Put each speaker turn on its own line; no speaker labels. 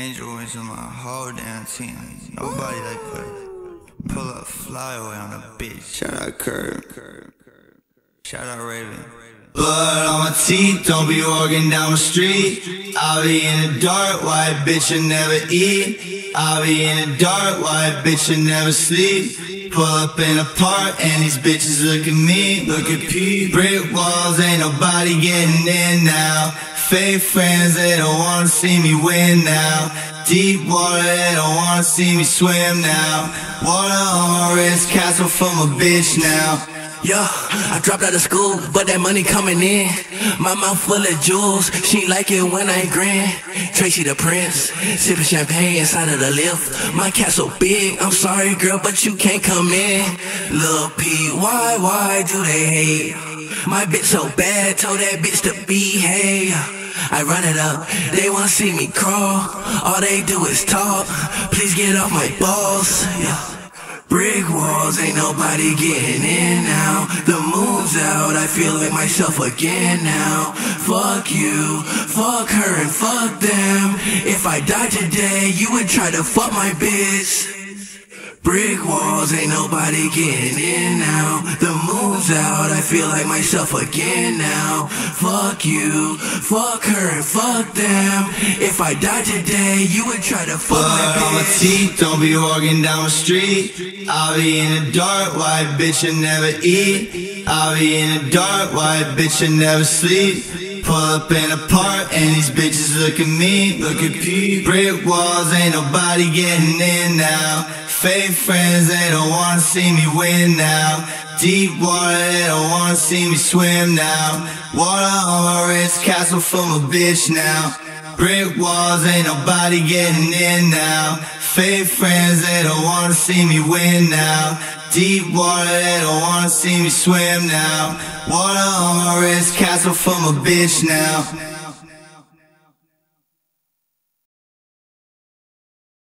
Angel wins on my whole damn team. Nobody like her. Pull up, fly away on a bitch. Shout out Curb. Shout out Raven. Blood on my teeth, don't be walking down the street. I'll be in the dark, white bitch and never eat. I'll be in the dark, white bitch and never sleep. Pull up in a park and these bitches look at me, look at P. Brick walls, ain't nobody getting in now. Fake friends, they don't wanna see me win now. Deep water, they don't wanna see me swim now. Water on my wrist, castle for my bitch now.
Yo, I dropped out of school, but that money coming in. My mouth full of jewels, she like it when I grin. Tracy the Prince, sipping champagne inside of the lift. My cat so big, I'm sorry girl, but you can't come in. Lil P, why, why do they hate? My bitch so bad, told that bitch to behave. I run it up, they wanna see me crawl. All they do is talk. Please get off my balls. Yeah. Brick walls, ain't nobody getting in now. The moon's out, I feel like myself again now. Fuck you, fuck her, and fuck them. If I died today, you would try to fuck my bitch. Brick walls, ain't nobody getting in now. The moon's out, I feel like myself again now. Fuck you, fuck her, and fuck them. If I died today, you would try to fuck my
Blood on my teeth, don't be walking down the street. I'll be in the dark, white bitch and never eat. I'll be in the dark, white bitch and never sleep. Pull up in a park and these bitches look at me, look at P. Brick walls, ain't nobody getting in now. Fake friends, they don't wanna see me win now. Deep water, they don't wanna see me swim now. Water on my wrist, castle for my bitch now. Brick walls, ain't nobody getting in now. Fake friends, they don't wanna see me win now. Deep water, they don't wanna see me swim now. Water on my wrist, castle for my bitch now.